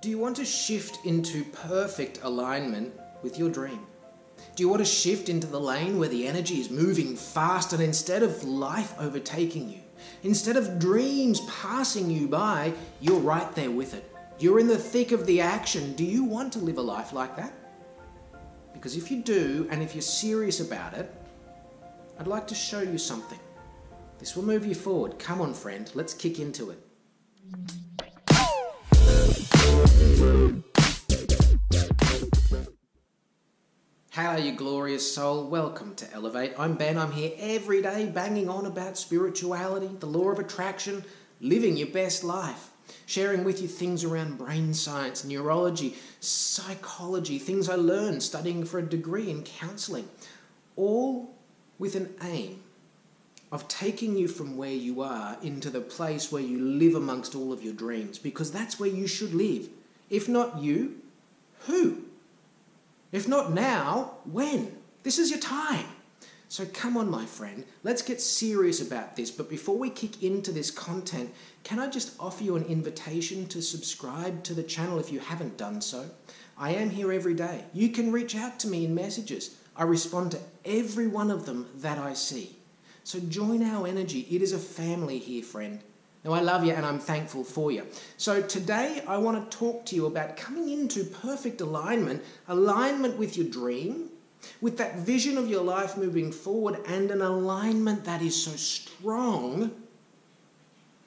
Do you want to shift into perfect alignment with your dream? Do you want to shift into the lane where the energy is moving fast and instead of life overtaking you, instead of dreams passing you by, you're right there with it? You're in the thick of the action. Do you want to live a life like that? Because if you do, and if you're serious about it, I'd like to show you something. This will move you forward. Come on, friend, let's kick into it. Hello, you glorious soul. Welcome to Elevate. I'm Ben. I'm here every day banging on about spirituality, the law of attraction, living your best life, sharing with you things around brain science, neurology, psychology, things I learned studying for a degree in counseling, all with an aim of taking you from where you are into the place where you live amongst all of your dreams, because that's where you should live. If not you, who? If not now, when? This is your time. So come on, my friend, let's get serious about this. But before we kick into this content, can I just offer you an invitation to subscribe to the channel if you haven't done so? I am here every day. You can reach out to me in messages. I respond to every one of them that I see. So join our energy. It is a family here, friend. Now, I love you and I'm thankful for you. So, today I want to talk to you about coming into perfect alignment, alignment with your dream, with that vision of your life moving forward, and an alignment that is so strong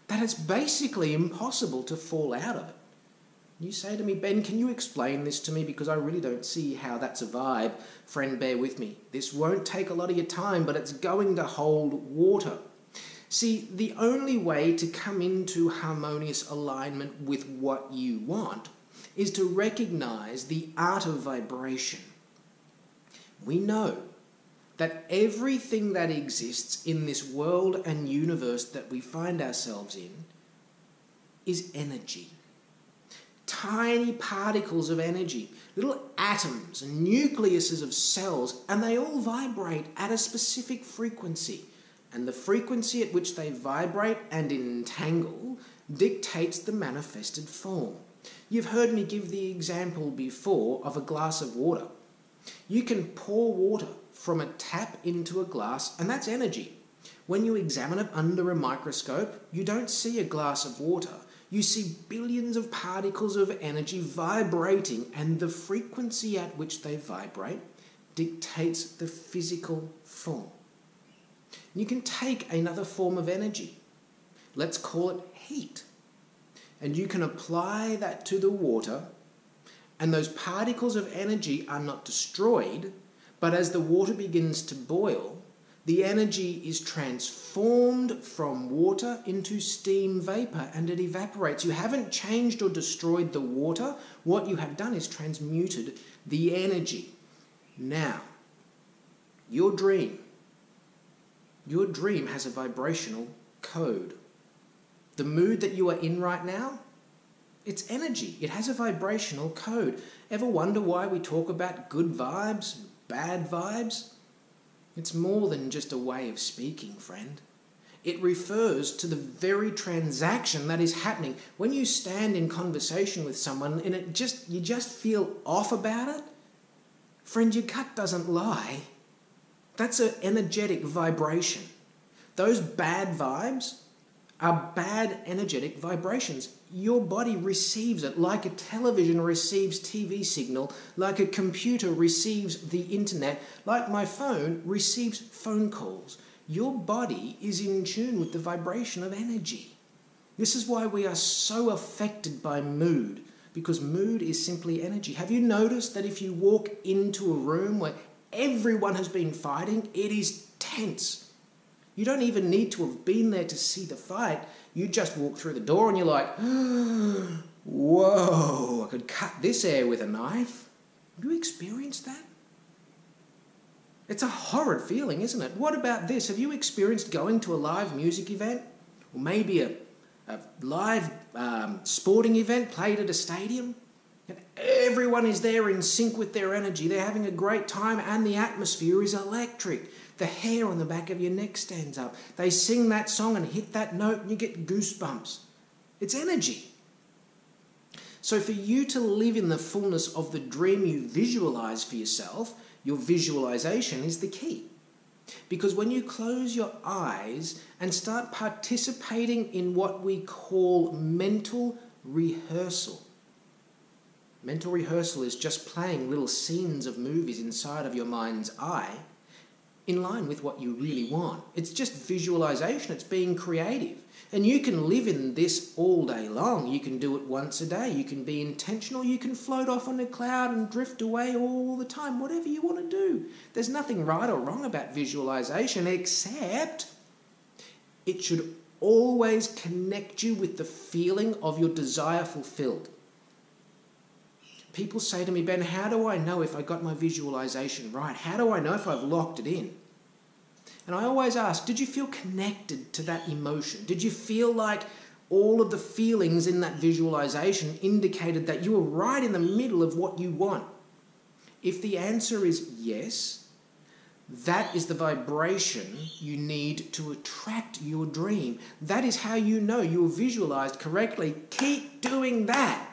that it's basically impossible to fall out of it. You say to me, Ben, can you explain this to me? Because I really don't see how that's a vibe. Friend, bear with me. This won't take a lot of your time, but it's going to hold water. See, the only way to come into harmonious alignment with what you want is to recognize the art of vibration. We know that everything that exists in this world and universe that we find ourselves in is energy. Tiny particles of energy, little atoms and nucleuses of cells, and they all vibrate at a specific frequency and the frequency at which they vibrate and entangle dictates the manifested form. You've heard me give the example before of a glass of water. You can pour water from a tap into a glass, and that's energy. When you examine it under a microscope, you don't see a glass of water. You see billions of particles of energy vibrating, and the frequency at which they vibrate dictates the physical form. You can take another form of energy. Let's call it heat. And you can apply that to the water, and those particles of energy are not destroyed, but as the water begins to boil, the energy is transformed from water into steam vapor and it evaporates. You haven't changed or destroyed the water. What you have done is transmuted the energy. Now, your dream your dream has a vibrational code. The mood that you are in right now, it's energy. It has a vibrational code. Ever wonder why we talk about good vibes, bad vibes? It's more than just a way of speaking, friend. It refers to the very transaction that is happening. When you stand in conversation with someone and it just you just feel off about it, friend, your gut doesn't lie. That's an energetic vibration. Those bad vibes are bad energetic vibrations. Your body receives it like a television receives TV signal, like a computer receives the internet, like my phone receives phone calls. Your body is in tune with the vibration of energy. This is why we are so affected by mood, because mood is simply energy. Have you noticed that if you walk into a room where everyone has been fighting, it is tense. You don't even need to have been there to see the fight. You just walk through the door and you're like, whoa, I could cut this air with a knife. Have you experienced that? It's a horrid feeling, isn't it? What about this? Have you experienced going to a live music event? Or maybe a, a live um, sporting event played at a stadium? And everyone is there in sync with their energy. They're having a great time, and the atmosphere is electric. The hair on the back of your neck stands up. They sing that song and hit that note, and you get goosebumps. It's energy. So, for you to live in the fullness of the dream you visualize for yourself, your visualization is the key. Because when you close your eyes and start participating in what we call mental rehearsal, mental rehearsal is just playing little scenes of movies inside of your mind's eye in line with what you really want. It's just visualization, it's being creative. And you can live in this all day long. You can do it once a day. You can be intentional. You can float off on a cloud and drift away all the time, whatever you want to do. There's nothing right or wrong about visualization except it should always connect you with the feeling of your desire fulfilled. People say to me, Ben, how do I know if I got my visualization right? How do I know if I've locked it in? And I always ask, did you feel connected to that emotion? Did you feel like all of the feelings in that visualization indicated that you were right in the middle of what you want? If the answer is yes, that is the vibration you need to attract your dream. That is how you know you are visualized correctly. Keep doing that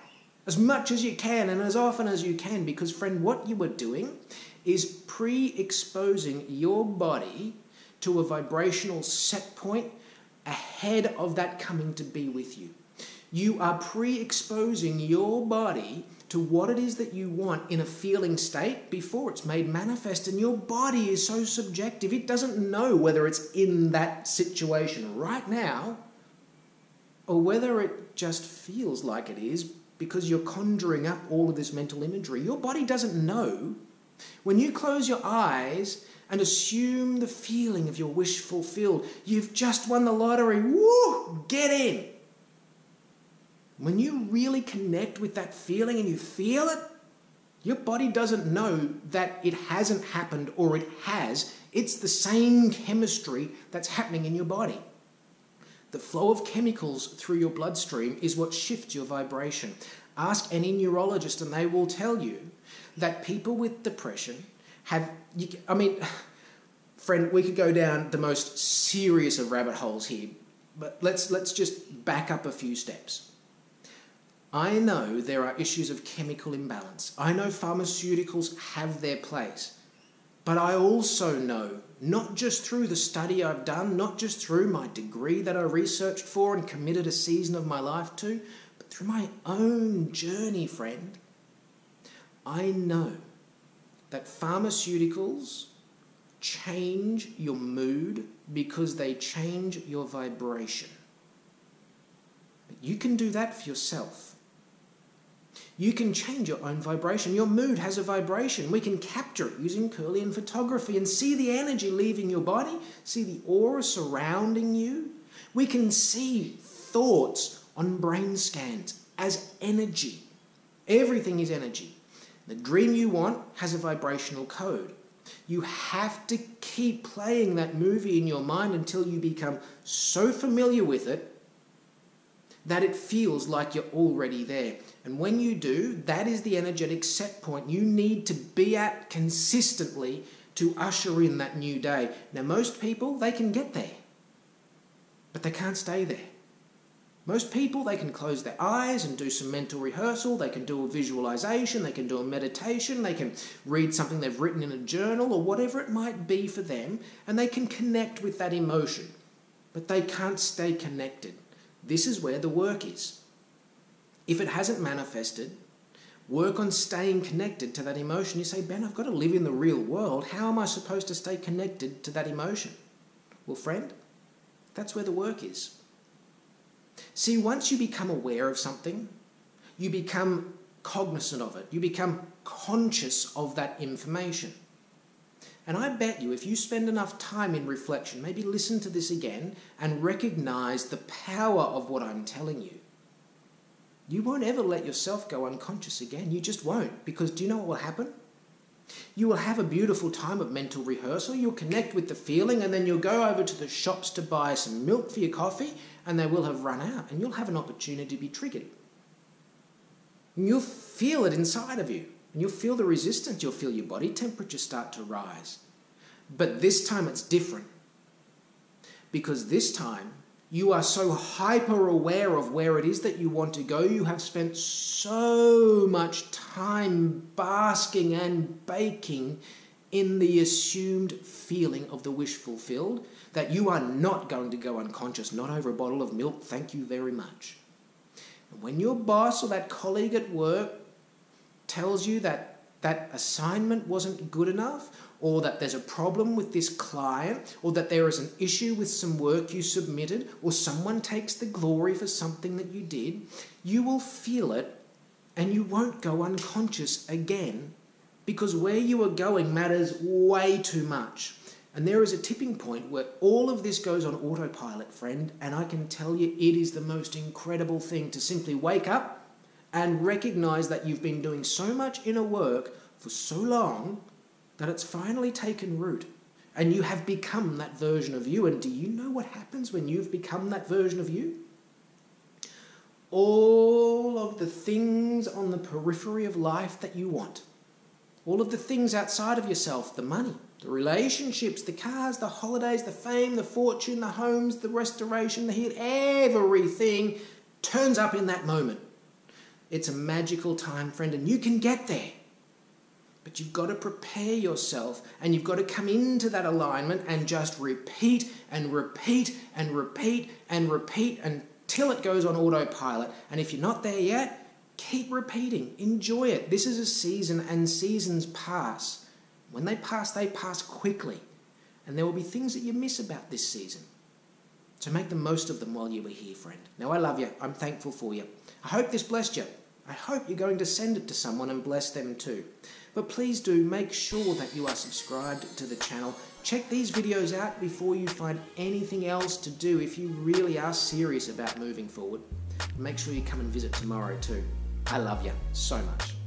as much as you can and as often as you can because, friend, what you are doing is pre exposing your body to a vibrational set point ahead of that coming to be with you. You are pre exposing your body to what it is that you want in a feeling state before it's made manifest. And your body is so subjective, it doesn't know whether it's in that situation right now or whether it just feels like it is because you're conjuring up all of this mental imagery. Your body doesn't know. When you close your eyes and assume the feeling of your wish fulfilled. You've just won the lottery. Woo! Get in. When you really connect with that feeling and you feel it, your body doesn't know that it hasn't happened or it has. It's the same chemistry that's happening in your body. The flow of chemicals through your bloodstream is what shifts your vibration. Ask any neurologist, and they will tell you that people with depression have, you, I mean, friend, we could go down the most serious of rabbit holes here, but let's, let's just back up a few steps. I know there are issues of chemical imbalance. I know pharmaceuticals have their place. But I also know, not just through the study I've done, not just through my degree that I researched for and committed a season of my life to, but through my own journey, friend, I know that pharmaceuticals change your mood because they change your vibration. But you can do that for yourself. You can change your own vibration. Your mood has a vibration. We can capture it using Kirlian photography and see the energy leaving your body, see the aura surrounding you. We can see thoughts on brain scans as energy. Everything is energy. The dream you want has a vibrational code. You have to keep playing that movie in your mind until you become so familiar with it that it feels like you're already there. And when you do, that is the energetic set point you need to be at consistently to usher in that new day. Now, most people, they can get there, but they can't stay there. Most people, they can close their eyes and do some mental rehearsal, they can do a visualization, they can do a meditation, they can read something they've written in a journal or whatever it might be for them, and they can connect with that emotion. But they can't stay connected. This is where the work is. If it hasn't manifested, work on staying connected to that emotion. You say, Ben, I've got to live in the real world. How am I supposed to stay connected to that emotion? Well, friend, that's where the work is. See, once you become aware of something, you become cognizant of it, you become conscious of that information. And I bet you, if you spend enough time in reflection, maybe listen to this again and recognize the power of what I'm telling you, you won't ever let yourself go unconscious again. You just won't. Because do you know what will happen? You will have a beautiful time of mental rehearsal. You'll connect with the feeling, and then you'll go over to the shops to buy some milk for your coffee, and they will have run out, and you'll have an opportunity to be triggered. And you'll feel it inside of you, and you'll feel the resistance. You'll feel your body temperature start to rise. But this time it's different. Because this time You are so hyper aware of where it is that you want to go. You have spent so much time basking and baking in the assumed feeling of the wish fulfilled that you are not going to go unconscious, not over a bottle of milk. Thank you very much. When your boss or that colleague at work tells you that that assignment wasn't good enough, or that there's a problem with this client, or that there is an issue with some work you submitted, or someone takes the glory for something that you did, you will feel it and you won't go unconscious again because where you are going matters way too much. And there is a tipping point where all of this goes on autopilot, friend, and I can tell you it is the most incredible thing to simply wake up and recognize that you've been doing so much inner work for so long that it's finally taken root and you have become that version of you. And do you know what happens when you've become that version of you? All of the things on the periphery of life that you want, all of the things outside of yourself, the money, the relationships, the cars, the holidays, the fame, the fortune, the homes, the restoration, the heat, everything turns up in that moment. It's a magical time, friend, and you can get there. But you've got to prepare yourself and you've got to come into that alignment and just repeat and repeat and repeat and repeat until it goes on autopilot. And if you're not there yet, keep repeating. Enjoy it. This is a season and seasons pass. When they pass, they pass quickly. And there will be things that you miss about this season. So make the most of them while you are here, friend. Now, I love you. I'm thankful for you. I hope this blessed you. I hope you're going to send it to someone and bless them too. But please do make sure that you are subscribed to the channel. Check these videos out before you find anything else to do if you really are serious about moving forward. Make sure you come and visit tomorrow too. I love you so much.